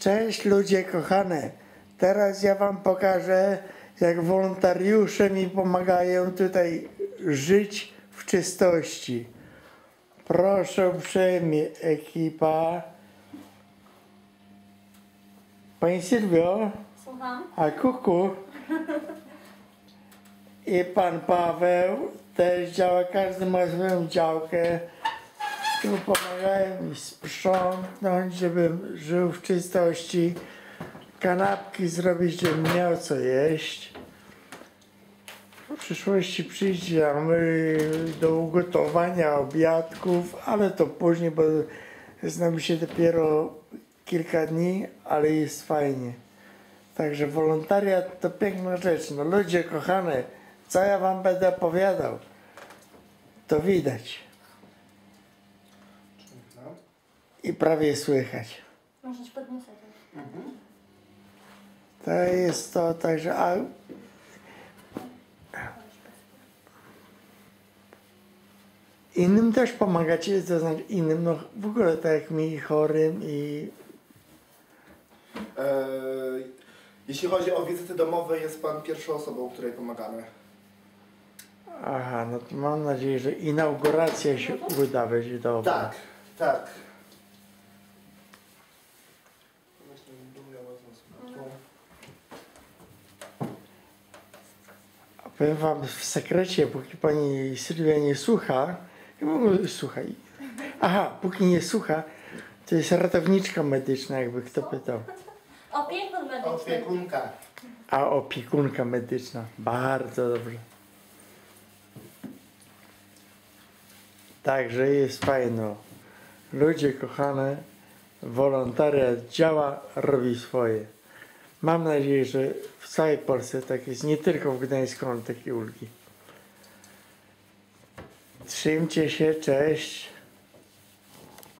Cześć ludzie kochane. Teraz ja wam pokażę, jak wolontariusze mi pomagają tutaj żyć w czystości. Proszę uprzejmie, ekipa. Pani Sylwio, Słucham? a kuku. I pan Paweł też działa, każdy ma swoją działkę. Tu pomagają mi sprzątnąć, żebym żył w czystości. Kanapki zrobić, żebym miał co jeść. W przyszłości przyjdziemy do ugotowania obiadków, ale to później, bo znamy się dopiero kilka dni, ale jest fajnie. Także wolontariat to piękna rzecz. No ludzie kochane, co ja wam będę opowiadał, to widać i prawie słychać. Może ci podniosę to. To jest to, także a innym też pomagacie, to znaczy innym, no w ogóle tak jak mi chorym i E, jeśli chodzi o wizyty domowe, jest Pan pierwszą osobą, której pomagamy. aha, no to mam nadzieję, że inauguracja się uda będzie dobra. Tak, tak. A powiem wam w sekrecie, póki pani Sylwia nie słucha, i w ogóle słuchaj. Aha, póki nie słucha, to jest ratowniczka medyczna, jakby kto pytał. Opiekun medyczny. Opiekunka. A opiekunka medyczna. Bardzo dobrze. Także jest fajno. Ludzie kochane, wolontariat działa, robi swoje. Mam nadzieję, że w całej Polsce tak jest, nie tylko w Gdańsku mam takie ulgi. Trzymcie się, cześć.